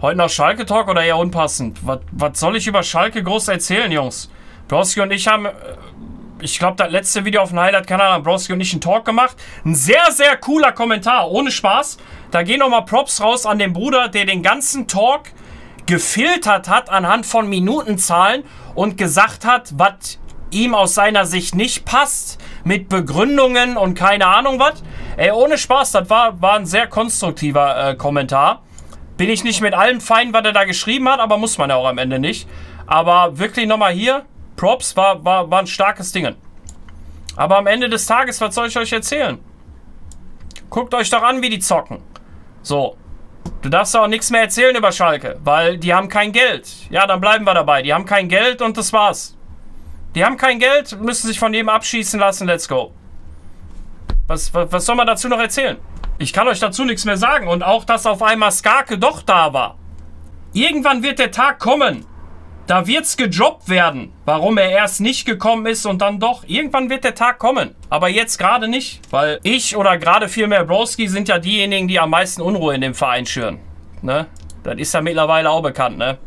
Heute noch Schalke-Talk oder eher unpassend? Was, was soll ich über Schalke groß erzählen, Jungs? Broski und ich haben, äh, ich glaube, das letzte Video auf dem Highlight-Kanal haben Broski und ich einen Talk gemacht. Ein sehr, sehr cooler Kommentar, ohne Spaß. Da gehen nochmal Props raus an den Bruder, der den ganzen Talk gefiltert hat anhand von Minutenzahlen und gesagt hat, was ihm aus seiner Sicht nicht passt, mit Begründungen und keine Ahnung was. Ey, ohne Spaß, das war, war ein sehr konstruktiver äh, Kommentar. Bin ich nicht mit allem fein, was er da geschrieben hat, aber muss man ja auch am Ende nicht. Aber wirklich nochmal hier, Props, war, war, war ein starkes Ding. Aber am Ende des Tages, was soll ich euch erzählen? Guckt euch doch an, wie die zocken. So. Du darfst auch nichts mehr erzählen über Schalke, weil die haben kein Geld. Ja, dann bleiben wir dabei. Die haben kein Geld und das war's. Die haben kein Geld, müssen sich von jedem abschießen lassen. Let's go. Was, was, was soll man dazu noch erzählen? Ich kann euch dazu nichts mehr sagen. Und auch, dass auf einmal Skarke doch da war. Irgendwann wird der Tag kommen. Da wird's gedroppt werden, warum er erst nicht gekommen ist und dann doch. Irgendwann wird der Tag kommen. Aber jetzt gerade nicht. Weil ich oder gerade vielmehr Broski sind ja diejenigen, die am meisten Unruhe in dem Verein schüren. Ne? Das ist ja mittlerweile auch bekannt, ne?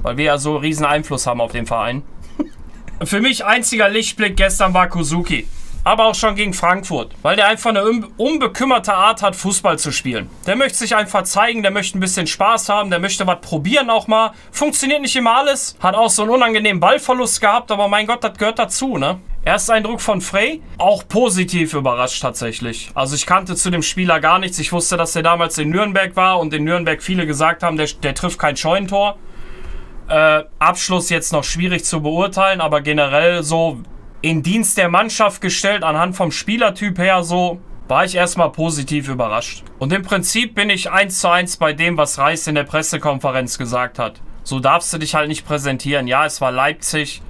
Weil wir ja so riesen Einfluss haben auf den Verein. Für mich einziger Lichtblick gestern war Kuzuki. Aber auch schon gegen Frankfurt. Weil der einfach eine unbekümmerte Art hat, Fußball zu spielen. Der möchte sich einfach zeigen, der möchte ein bisschen Spaß haben, der möchte was probieren auch mal. Funktioniert nicht immer alles. Hat auch so einen unangenehmen Ballverlust gehabt, aber mein Gott, das gehört dazu, ne? Ersteindruck von Frey, auch positiv überrascht tatsächlich. Also ich kannte zu dem Spieler gar nichts. Ich wusste, dass er damals in Nürnberg war und in Nürnberg viele gesagt haben, der, der trifft kein Scheunentor. Äh, Abschluss jetzt noch schwierig zu beurteilen, aber generell so in Dienst der Mannschaft gestellt, anhand vom Spielertyp her so, war ich erstmal positiv überrascht. Und im Prinzip bin ich eins zu eins bei dem, was Reis in der Pressekonferenz gesagt hat. So darfst du dich halt nicht präsentieren. Ja, es war Leipzig,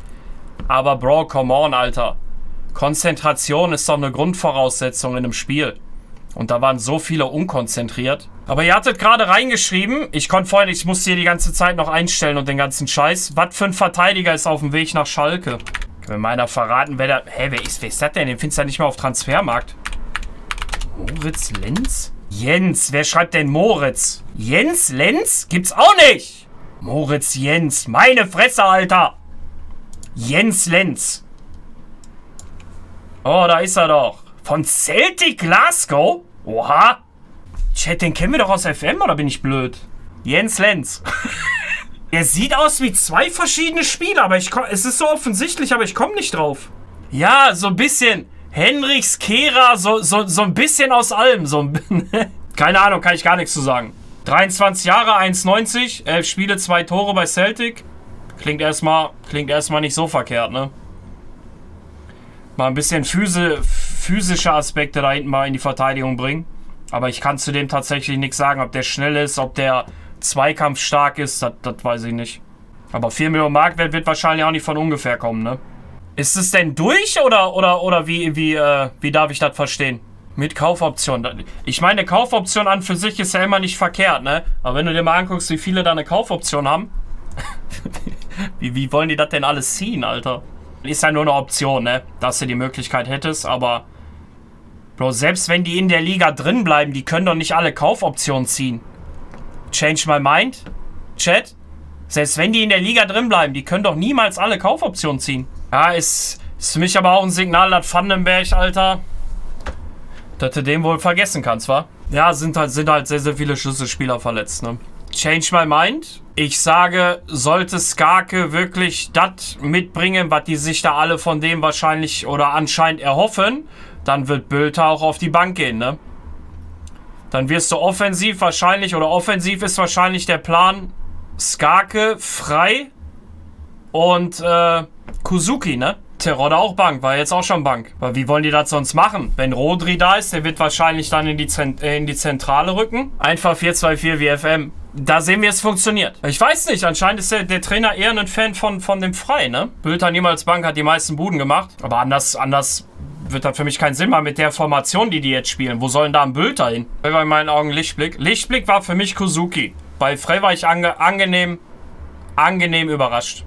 aber Bro, come on, Alter. Konzentration ist doch eine Grundvoraussetzung in einem Spiel. Und da waren so viele unkonzentriert. Aber ihr hattet gerade reingeschrieben, ich konnte vorhin, ich musste hier die ganze Zeit noch einstellen und den ganzen Scheiß. Was für ein Verteidiger ist auf dem Weg nach Schalke? Kann mir meiner verraten, wer da... Hä, wer ist, wer ist das denn? Den findest du ja nicht mal auf Transfermarkt. Moritz Lenz? Jens, wer schreibt denn Moritz? Jens Lenz? Gibt's auch nicht! Moritz Jens, meine Fresse, Alter! Jens Lenz. Oh, da ist er doch. Von Celtic Glasgow? Oha. Chat, den kennen wir doch aus FM, oder bin ich blöd? Jens Lenz. er sieht aus wie zwei verschiedene Spieler, aber ich komm, es ist so offensichtlich, aber ich komme nicht drauf. Ja, so ein bisschen Henrichs, Kehra, so, so, so ein bisschen aus allem. So Keine Ahnung, kann ich gar nichts zu sagen. 23 Jahre, 1,90, 11 Spiele, 2 Tore bei Celtic. Klingt erstmal, klingt erstmal nicht so verkehrt, ne? Mal ein bisschen Physi physische Aspekte da hinten mal in die Verteidigung bringen. Aber ich kann zu dem tatsächlich nichts sagen, ob der schnell ist, ob der Zweikampf stark ist, das, das weiß ich nicht. Aber 4 Millionen Marktwert wird wahrscheinlich auch nicht von ungefähr kommen, ne? Ist es denn durch oder, oder, oder wie, wie, äh, wie darf ich das verstehen? Mit Kaufoption. Ich meine, Kaufoption an für sich ist ja immer nicht verkehrt, ne? Aber wenn du dir mal anguckst, wie viele da eine Kaufoption haben. wie, wie wollen die das denn alles ziehen, Alter? Ist ja nur eine Option, ne? Dass du die Möglichkeit hättest, aber. Bro, selbst wenn die in der Liga drin bleiben, die können doch nicht alle Kaufoptionen ziehen. Change my mind? Chat? Selbst wenn die in der Liga drin bleiben, die können doch niemals alle Kaufoptionen ziehen. Ja, ist, ist für mich aber auch ein Signal, dass Vandenberg, Alter, dass du den wohl vergessen kannst, wa? Ja, sind halt, sind halt sehr, sehr viele Schlüsselspieler verletzt, ne? Change my mind. Ich sage, sollte Skarke wirklich das mitbringen, was die sich da alle von dem wahrscheinlich oder anscheinend erhoffen, dann wird Bülter auch auf die Bank gehen, ne? Dann wirst du offensiv wahrscheinlich, oder offensiv ist wahrscheinlich der Plan, Skarke frei und äh, Kuzuki, ne? Terodde auch Bank, war jetzt auch schon Bank. Weil wie wollen die das sonst machen? Wenn Rodri da ist, der wird wahrscheinlich dann in die, Zent äh, in die Zentrale rücken. Einfach 4-2-4 wie FM. Da sehen wir, es funktioniert. Ich weiß nicht, anscheinend ist der, der Trainer eher ein Fan von, von dem Frei, ne? Bülter niemals Bank hat die meisten Buden gemacht. Aber anders, anders wird das für mich keinen Sinn machen mit der Formation, die die jetzt spielen. Wo sollen da ein Bülter hin? Frey war in meinen Augen Lichtblick. Lichtblick war für mich Kuzuki. Bei Frey war ich ange angenehm, angenehm überrascht.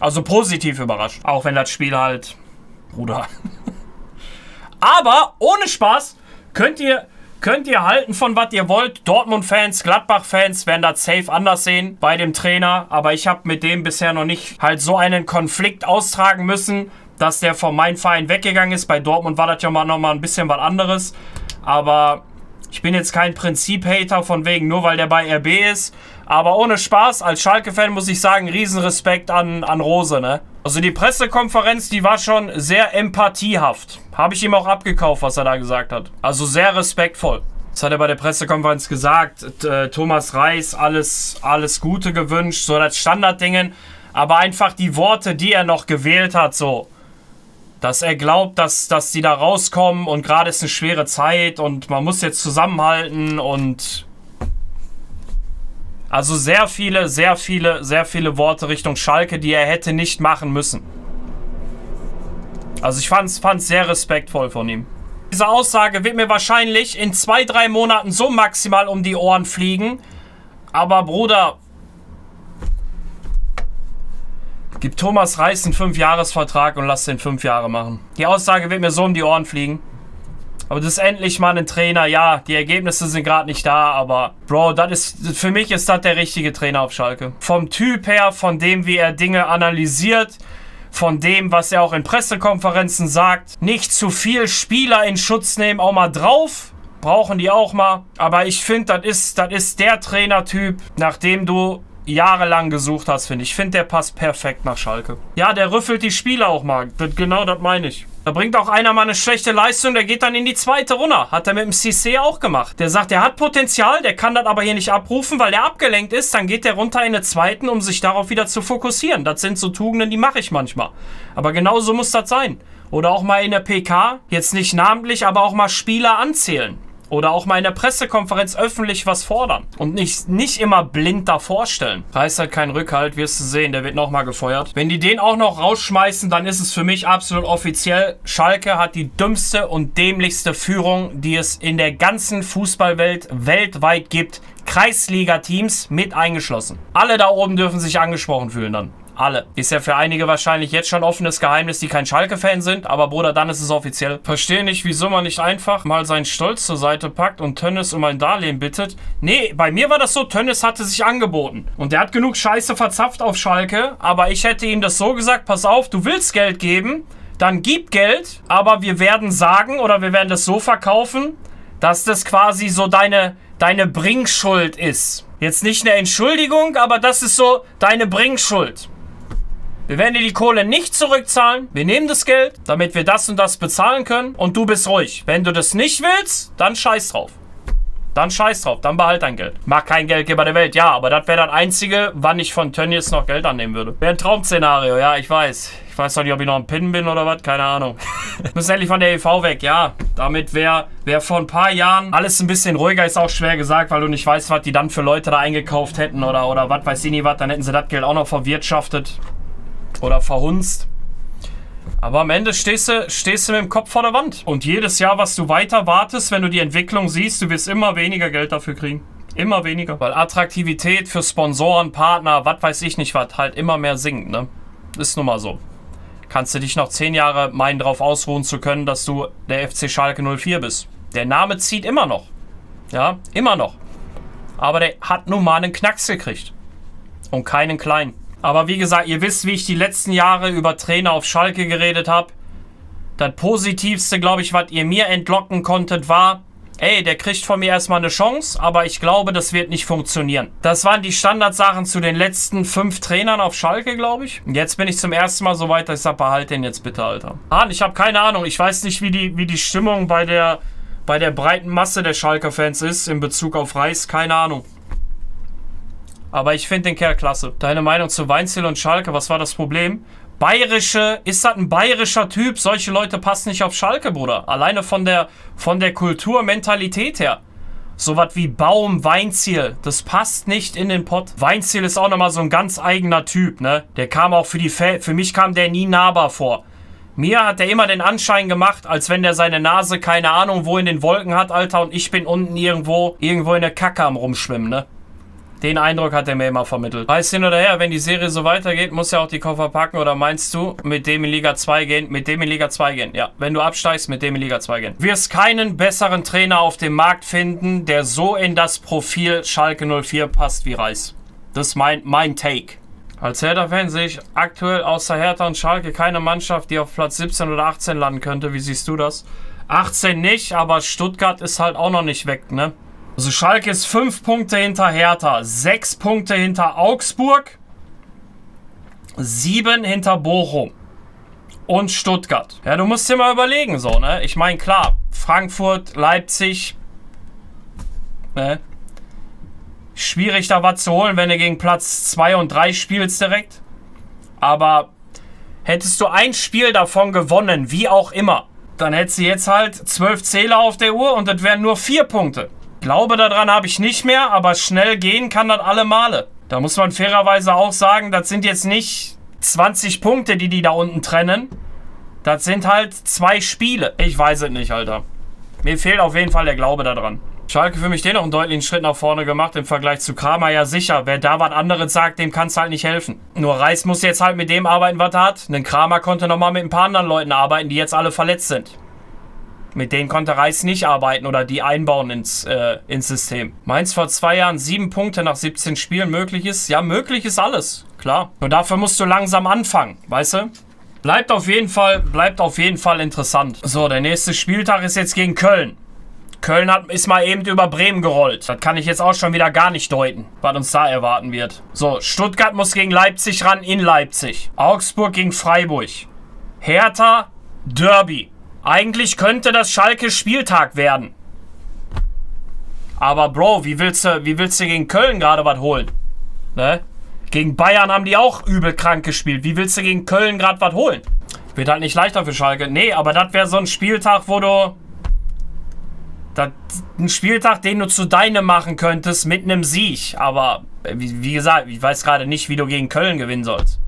Also positiv überrascht. Auch wenn das Spiel halt... Bruder. Aber ohne Spaß könnt ihr Könnt ihr halten von was ihr wollt. Dortmund-Fans, Gladbach-Fans werden das safe anders sehen bei dem Trainer. Aber ich habe mit dem bisher noch nicht halt so einen Konflikt austragen müssen, dass der von meinem Verein weggegangen ist. Bei Dortmund war das ja mal noch mal ein bisschen was anderes. Aber ich bin jetzt kein Prinzip-Hater von wegen, nur weil der bei RB ist. Aber ohne Spaß, als Schalke-Fan muss ich sagen, Riesenrespekt an, an Rose, ne? Also die Pressekonferenz, die war schon sehr empathiehaft. Habe ich ihm auch abgekauft, was er da gesagt hat. Also sehr respektvoll. Das hat er bei der Pressekonferenz gesagt. Äh, Thomas Reis, alles, alles Gute gewünscht, so das Standarddingen. Aber einfach die Worte, die er noch gewählt hat, so dass er glaubt, dass, dass die da rauskommen und gerade ist eine schwere Zeit und man muss jetzt zusammenhalten und also sehr viele, sehr viele, sehr viele Worte Richtung Schalke, die er hätte nicht machen müssen. Also ich fand es sehr respektvoll von ihm. Diese Aussage wird mir wahrscheinlich in zwei, drei Monaten so maximal um die Ohren fliegen. Aber Bruder, Gib Thomas Reis einen 5-Jahres-Vertrag und lass den 5 Jahre machen. Die Aussage wird mir so um die Ohren fliegen. Aber das ist endlich mal ein Trainer. Ja, die Ergebnisse sind gerade nicht da, aber Bro, das ist für mich ist das der richtige Trainer auf Schalke. Vom Typ her, von dem, wie er Dinge analysiert, von dem, was er auch in Pressekonferenzen sagt. Nicht zu viel Spieler in Schutz nehmen, auch mal drauf. Brauchen die auch mal. Aber ich finde, das ist, das ist der Trainertyp, nachdem du jahrelang gesucht hast, finde ich. Ich finde, der passt perfekt nach Schalke. Ja, der rüffelt die Spiele auch mal. Das, genau das meine ich. Da bringt auch einer mal eine schlechte Leistung, der geht dann in die zweite runter. Hat er mit dem CC auch gemacht. Der sagt, der hat Potenzial, der kann das aber hier nicht abrufen, weil der abgelenkt ist. Dann geht der runter in eine zweiten, um sich darauf wieder zu fokussieren. Das sind so Tugenden, die mache ich manchmal. Aber genau so muss das sein. Oder auch mal in der PK, jetzt nicht namentlich, aber auch mal Spieler anzählen. Oder auch mal in der Pressekonferenz öffentlich was fordern. Und nicht, nicht immer blind davor stellen. Reißt halt keinen Rückhalt, wirst du sehen, der wird nochmal gefeuert. Wenn die den auch noch rausschmeißen, dann ist es für mich absolut offiziell. Schalke hat die dümmste und dämlichste Führung, die es in der ganzen Fußballwelt weltweit gibt. Kreisliga-Teams mit eingeschlossen. Alle da oben dürfen sich angesprochen fühlen dann. Alle. Ist ja für einige wahrscheinlich jetzt schon offenes Geheimnis, die kein Schalke-Fan sind, aber Bruder, dann ist es offiziell. Verstehe nicht, wieso man nicht einfach mal seinen Stolz zur Seite packt und Tönnes um ein Darlehen bittet. Nee, bei mir war das so, Tönnes hatte sich angeboten. Und der hat genug Scheiße verzapft auf Schalke, aber ich hätte ihm das so gesagt, pass auf, du willst Geld geben, dann gib Geld, aber wir werden sagen oder wir werden das so verkaufen, dass das quasi so deine, deine Bringschuld ist. Jetzt nicht eine Entschuldigung, aber das ist so deine Bringschuld. Wir werden dir die Kohle nicht zurückzahlen. Wir nehmen das Geld, damit wir das und das bezahlen können. Und du bist ruhig. Wenn du das nicht willst, dann scheiß drauf. Dann scheiß drauf, dann behalt dein Geld. Mach kein Geldgeber der Welt, ja, aber das wäre das Einzige, wann ich von Tönnies noch Geld annehmen würde. Wäre ein Traum-Szenario, ja, ich weiß. Ich weiß doch nicht, ob ich noch ein Pin bin oder was, keine Ahnung. Müssen endlich von der EV weg, ja. Damit wäre wär vor ein paar Jahren alles ein bisschen ruhiger, ist auch schwer gesagt, weil du nicht weißt, was die dann für Leute da eingekauft hätten oder, oder was weiß ich nicht was, dann hätten sie das Geld auch noch verwirtschaftet. Oder verhunzt. Aber am Ende stehst du, stehst du mit dem Kopf vor der Wand. Und jedes Jahr, was du weiter wartest, wenn du die Entwicklung siehst, du wirst immer weniger Geld dafür kriegen. Immer weniger. Weil Attraktivität für Sponsoren, Partner, was weiß ich nicht was, halt immer mehr sinkt, ne? Ist nun mal so. Kannst du dich noch zehn Jahre meinen, darauf ausruhen zu können, dass du der FC Schalke 04 bist. Der Name zieht immer noch. Ja, immer noch. Aber der hat nun mal einen Knacks gekriegt. Und keinen kleinen. Aber wie gesagt, ihr wisst, wie ich die letzten Jahre über Trainer auf Schalke geredet habe. Das Positivste, glaube ich, was ihr mir entlocken konntet, war, ey, der kriegt von mir erstmal eine Chance, aber ich glaube, das wird nicht funktionieren. Das waren die Standardsachen zu den letzten fünf Trainern auf Schalke, glaube ich. Jetzt bin ich zum ersten Mal so weit, dass ich sage, behalt den jetzt bitte, Alter. Ah, ich habe keine Ahnung. Ich weiß nicht, wie die, wie die Stimmung bei der, bei der breiten Masse der Schalke-Fans ist in Bezug auf Reis. Keine Ahnung. Aber ich finde den Kerl klasse. Deine Meinung zu Weinziel und Schalke, was war das Problem? Bayerische, ist das ein bayerischer Typ? Solche Leute passen nicht auf Schalke, Bruder. Alleine von der, von der Kultur, Mentalität her. Sowas wie Baum, Weinziel, das passt nicht in den Pott. Weinziel ist auch nochmal so ein ganz eigener Typ, ne? Der kam auch für die Fe für mich kam der nie nahbar vor. Mir hat er immer den Anschein gemacht, als wenn der seine Nase keine Ahnung wo in den Wolken hat, Alter, und ich bin unten irgendwo, irgendwo in der Kacke am rumschwimmen, ne? Den Eindruck hat er mir immer vermittelt. Heißt hin oder her, wenn die Serie so weitergeht, muss er auch die Koffer packen oder meinst du, mit dem in Liga 2 gehen, mit dem in Liga 2 gehen? Ja, wenn du absteigst, mit dem in Liga 2 gehen. Wirst keinen besseren Trainer auf dem Markt finden, der so in das Profil Schalke 04 passt wie Reis. Das ist mein, mein Take. Als Hertha-Fan sehe ich aktuell außer Hertha und Schalke keine Mannschaft, die auf Platz 17 oder 18 landen könnte. Wie siehst du das? 18 nicht, aber Stuttgart ist halt auch noch nicht weg, ne? Also Schalke ist 5 Punkte hinter Hertha, 6 Punkte hinter Augsburg, 7 hinter Bochum und Stuttgart. Ja, du musst dir mal überlegen, so, ne? Ich meine, klar, Frankfurt, Leipzig, ne? Schwierig da was zu holen, wenn du gegen Platz 2 und 3 spielst direkt. Aber hättest du ein Spiel davon gewonnen, wie auch immer, dann hättest du jetzt halt 12 Zähler auf der Uhr und das wären nur 4 Punkte. Glaube daran habe ich nicht mehr, aber schnell gehen kann das alle Male. Da muss man fairerweise auch sagen, das sind jetzt nicht 20 Punkte, die die da unten trennen. Das sind halt zwei Spiele. Ich weiß es nicht, Alter. Mir fehlt auf jeden Fall der Glaube daran. Schalke für mich den noch einen deutlichen Schritt nach vorne gemacht im Vergleich zu Kramer. Ja sicher, wer da was anderes sagt, dem kann es halt nicht helfen. Nur Reis muss jetzt halt mit dem arbeiten, was er hat. Denn Kramer konnte nochmal mit ein paar anderen Leuten arbeiten, die jetzt alle verletzt sind. Mit denen konnte Reis nicht arbeiten oder die einbauen ins, äh, ins System. Mainz vor zwei Jahren sieben Punkte nach 17 Spielen möglich ist. Ja, möglich ist alles. Klar. Nur dafür musst du langsam anfangen, weißt du? Bleibt auf jeden Fall, bleibt auf jeden Fall interessant. So, der nächste Spieltag ist jetzt gegen Köln. Köln hat, ist mal eben über Bremen gerollt. Das kann ich jetzt auch schon wieder gar nicht deuten, was uns da erwarten wird. So, Stuttgart muss gegen Leipzig ran in Leipzig. Augsburg gegen Freiburg. Hertha, Derby. Eigentlich könnte das Schalke Spieltag werden. Aber Bro, wie willst du, wie willst du gegen Köln gerade was holen? Ne? Gegen Bayern haben die auch übel krank gespielt. Wie willst du gegen Köln gerade was holen? Wird halt nicht leichter für Schalke. Nee, aber das wäre so ein Spieltag, wo du das, ein Spieltag, den du zu deinem machen könntest mit einem Sieg. Aber äh, wie, wie gesagt, ich weiß gerade nicht, wie du gegen Köln gewinnen sollst.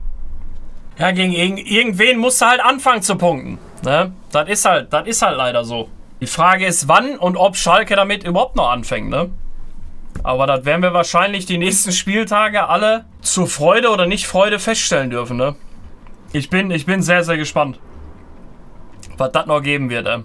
Ja, gegen irgendwen musst du halt anfangen zu punkten. Ne? Das ist halt, das ist halt leider so. Die Frage ist, wann und ob Schalke damit überhaupt noch anfängt, ne? Aber das werden wir wahrscheinlich die nächsten Spieltage alle zur Freude oder nicht Freude feststellen dürfen, ne? Ich bin, ich bin sehr, sehr gespannt, was das noch geben wird, ey.